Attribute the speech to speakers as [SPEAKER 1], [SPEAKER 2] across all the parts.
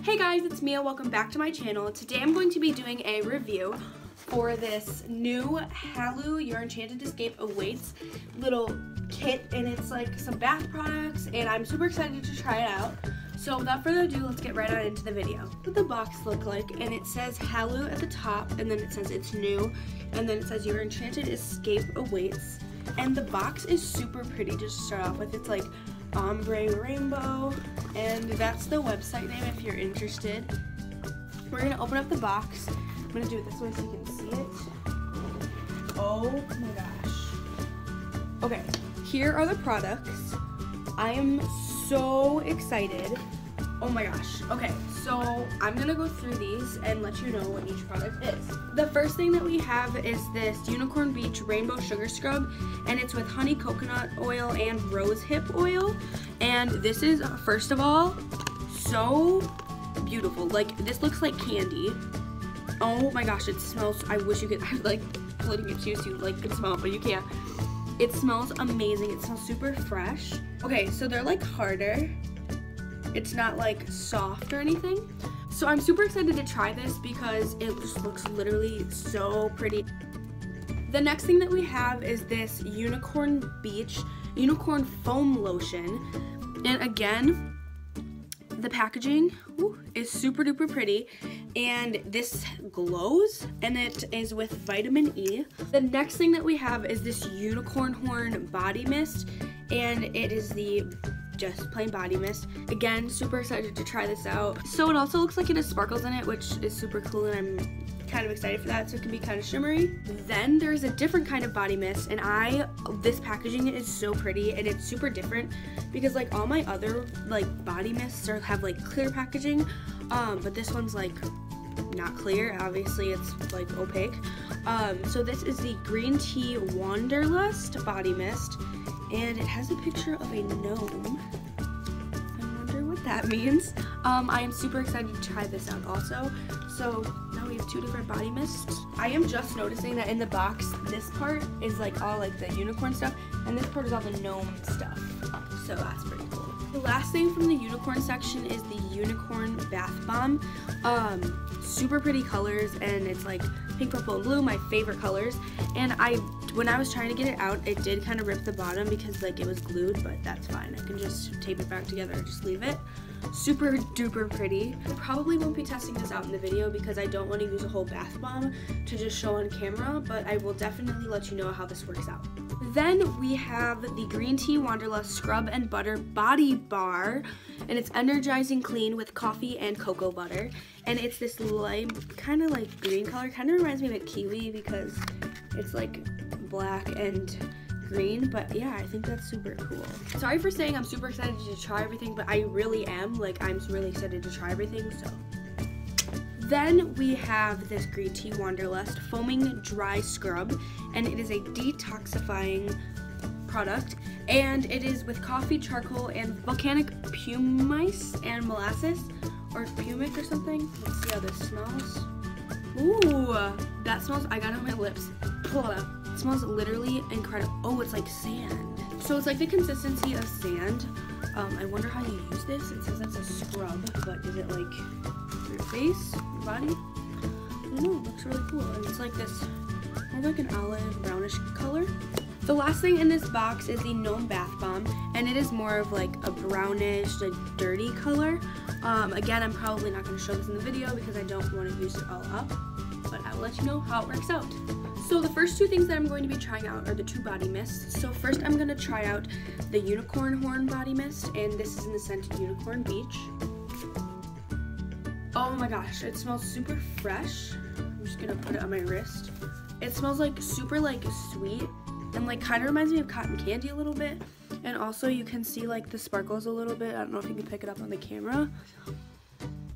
[SPEAKER 1] Hey guys, it's Mia. Welcome back to my channel. Today I'm going to be doing a review for this new Hallu Your Enchanted Escape Awaits little kit and it's like some bath products and I'm super excited to try it out. So without further ado, let's get right on into the video. What the box look like and it says Hallu at the top and then it says it's new and then it says Your Enchanted Escape Awaits and the box is super pretty to start off with. It's like ombre rainbow and that's the website name if you're interested. We're gonna open up the box. I'm gonna do it this way so you can see it. Oh my gosh. Okay, here are the products. I am so excited. Oh my gosh. Okay, so I'm gonna go through these and let you know what each product is. The first thing that we have is this Unicorn Beach Rainbow Sugar Scrub, and it's with honey coconut oil and rose hip oil. And this is, first of all, so beautiful. Like, this looks like candy. Oh my gosh, it smells, I wish you could, I like putting it to you so you like could smell it, but you can't. It smells amazing. It smells super fresh. Okay, so they're like harder it's not like soft or anything. So I'm super excited to try this because it just looks literally so pretty. The next thing that we have is this Unicorn Beach Unicorn Foam Lotion. And again, the packaging ooh, is super duper pretty and this glows and it is with vitamin E. The next thing that we have is this unicorn horn body mist and it is the just plain body mist. Again, super excited to try this out. So it also looks like it has sparkles in it, which is super cool and I'm kind of excited for that so it can be kind of shimmery. Then there's a different kind of body mist and I, this packaging is so pretty and it's super different because like all my other like body mists are, have like clear packaging, um, but this one's like not clear. Obviously, it's like opaque. Um, so this is the Green Tea Wanderlust Body Mist and it has a picture of a gnome. I wonder what that means. Um, I am super excited to try this out also. So two different body mists. I am just noticing that in the box, this part is like all like the unicorn stuff, and this part is all the gnome stuff. So that's pretty cool. The last thing from the unicorn section is the unicorn bath bomb. Um, super pretty colors, and it's like pink, purple, and blue, my favorite colors. And I when I was trying to get it out, it did kind of rip the bottom because like it was glued, but that's fine. I can just tape it back together and just leave it. Super duper pretty. Probably won't be testing this out in the video because I don't want to use a whole bath bomb to just show on camera, but I will definitely let you know how this works out. Then we have the Green Tea Wanderlust Scrub and Butter Body Bar, and it's energizing clean with coffee and cocoa butter. And it's this light, kind of like green color, kind of reminds me of a kiwi because it's like black and green but yeah i think that's super cool. Sorry for saying i'm super excited to try everything but i really am. Like i'm really excited to try everything so. Then we have this green tea wanderlust foaming dry scrub and it is a detoxifying product and it is with coffee charcoal and volcanic pumice and molasses or pumic or something. Let's see how this smells. Ooh, that smells, I got it on my lips. It smells literally incredible. Oh, it's like sand. So it's like the consistency of sand. Um, I wonder how you use this. It says it's a scrub, but is it like your face, your body? I don't know, it looks really cool. And it's like this, more like an olive brownish color. The last thing in this box is the Gnome Bath Bomb, and it is more of like a brownish, like dirty color. Um, again, I'm probably not going to show this in the video because I don't want to use it all up, let you know how it works out. So the first two things that I'm going to be trying out are the two body mists. So first I'm going to try out the Unicorn Horn Body Mist, and this is in the scent Unicorn Beach. Oh my gosh, it smells super fresh. I'm just going to put it on my wrist. It smells like super like sweet and like kind of reminds me of cotton candy a little bit. And also you can see like the sparkles a little bit. I don't know if you can pick it up on the camera.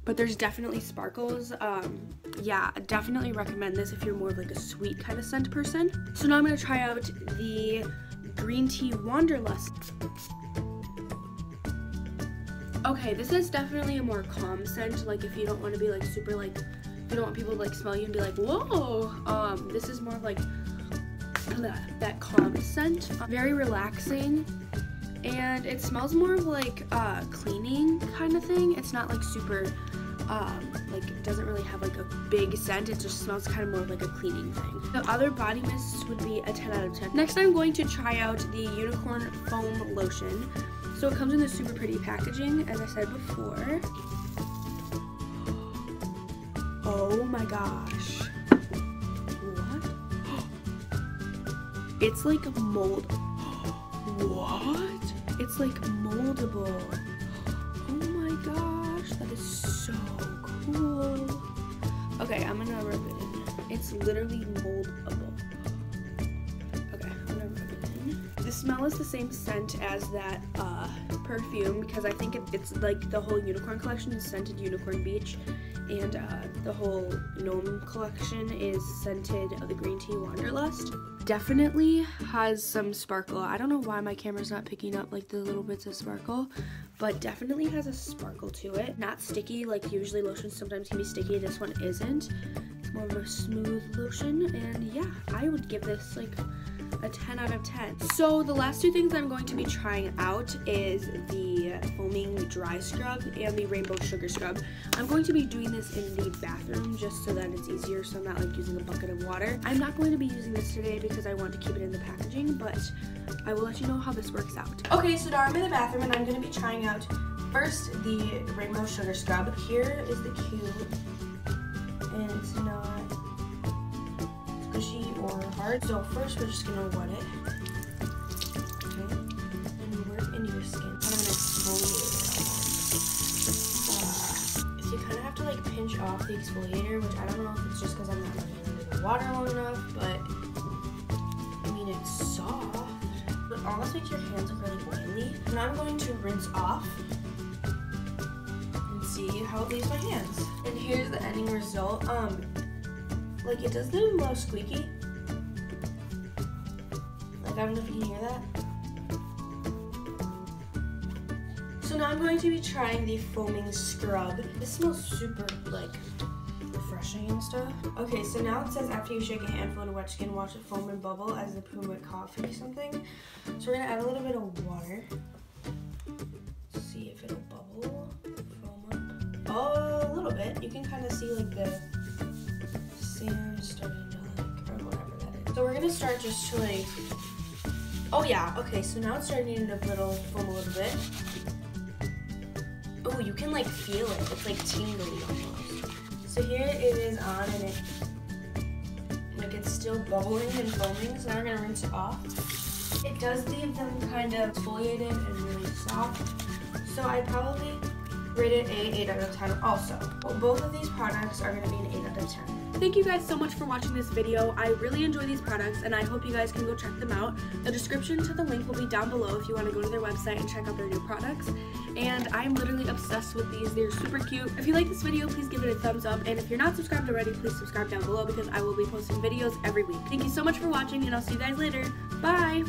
[SPEAKER 1] But there's definitely sparkles. Um, yeah, definitely recommend this if you're more of like a sweet kind of scent person. So now I'm to try out the Green Tea Wanderlust. Okay, this is definitely a more calm scent. Like if you don't want to be like super like, you don't want people to like smell you and be like, whoa. Um, this is more of like that calm scent. Very relaxing. And it smells more of like uh, cleaning kind of thing. It's not like super um, like it doesn't really have like a big scent. It just smells kind of more like a cleaning thing. The other body mists would be a 10 out of 10. Next, I'm going to try out the Unicorn Foam Lotion. So it comes in this super pretty packaging, as I said before. Oh my gosh. What? It's like mold. What? It's like moldable. Literally moldable. Okay. The smell is the same scent as that uh, perfume because I think it, it's like the whole unicorn collection is scented unicorn beach and uh, the whole gnome collection is scented of the green tea wanderlust definitely has some sparkle i don't know why my camera's not picking up like the little bits of sparkle but definitely has a sparkle to it not sticky like usually lotions sometimes can be sticky this one isn't more of a smooth lotion and yeah i would give this like a 10 out of 10. So the last two things I'm going to be trying out is the foaming dry scrub and the rainbow sugar scrub. I'm going to be doing this in the bathroom just so that it's easier so I'm not like using a bucket of water. I'm not going to be using this today because I want to keep it in the packaging, but I will let you know how this works out. Okay, so now I'm in the bathroom and I'm going to be trying out first the rainbow sugar scrub. Here is the cube and it's not squishy or hard. So first we're just gonna wet it. Okay. And work into your skin. Kind of an exfoliator uh, so you kind of have to like pinch off the exfoliator, which I don't know if it's just because I'm not running the water long enough, but I mean it's soft. But almost makes your hands look really oily. And I'm going to rinse off see how it leaves my hands. And here's the ending result. Um, like it does get a little squeaky, Like I don't know if you can hear that. So now I'm going to be trying the foaming scrub. This smells super like refreshing and stuff. Okay, so now it says after you shake a handful in wet skin, watch it foam and bubble as the Puma coffee something. So we're gonna add a little bit of water. A little bit. You can kind of see like the sand starting to like, or whatever that is. So we're gonna start just to like Oh yeah, okay, so now it's starting to little foam a little bit. Oh, you can like feel it. It's like tingly almost. So here it is on and it like it's still bubbling and foaming, so now we're gonna rinse it off. It does leave them kind of exfoliated and really soft. So I probably rate it a 8 out of 10 also. Both of these products are gonna be an 8 out of 10. Thank you guys so much for watching this video. I really enjoy these products and I hope you guys can go check them out. The description to the link will be down below if you want to go to their website and check out their new products. And I'm literally obsessed with these. They're super cute. If you like this video, please give it a thumbs up. And if you're not subscribed already, please subscribe down below because I will be posting videos every week. Thank you so much for watching and I'll see you guys later. Bye!